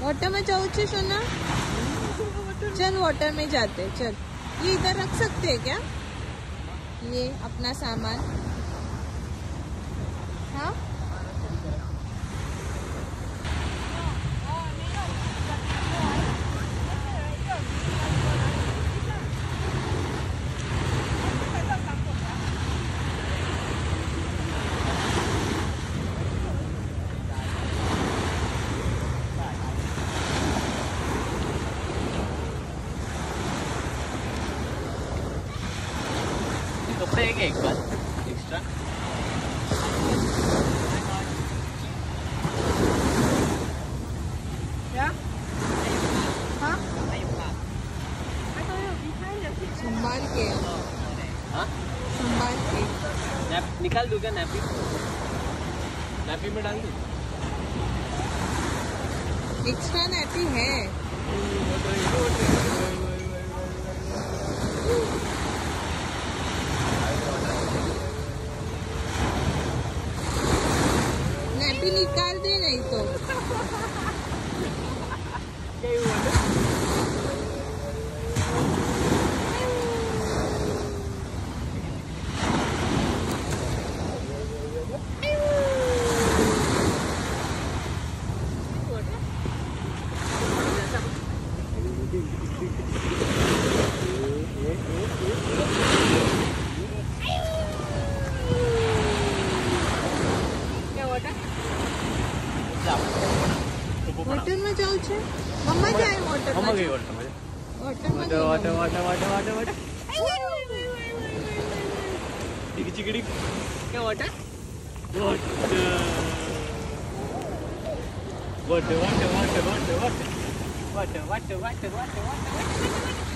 Water में जाओ सोना? चल वाटर में जाते, चल। ये इधर रख सकते हैं क्या? ये अपना सामान। कपड़े एक एक बार एक्स्ट्रा हाँ? संभाल के। हाँ? संभाल के। नैप निकाल दूँ क्या नैपी? नैपी में डाल दूँ? एक्स्ट्रा नैपी है। alcalde electo. વોટરમાં જવું છે મમ્મા જાય વોટર મમ્મા ગઈ વોટરમાં water water water water water water ચીકી ચીકડી કે water water water water water water water water water water water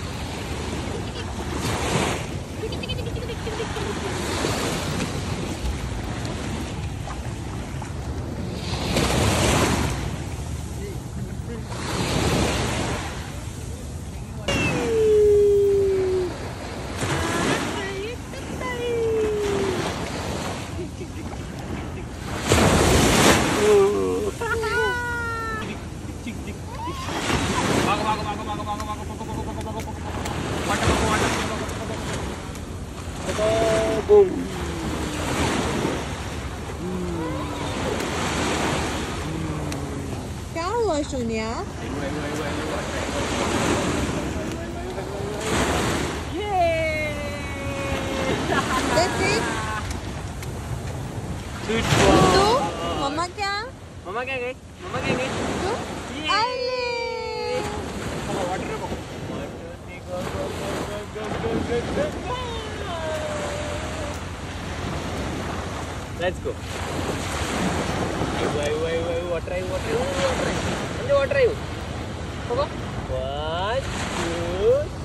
Yeah. Calma, Junior. That's it. Good boy. Mama kya? Mama kya gayi? Mama kya gayi? Tu? Ali. Come on, water. One, two, three, go, go, go, go, go, go, go, go. Let's go. Wait, wait, water, water, water. And the water, you. Go, go. One, two.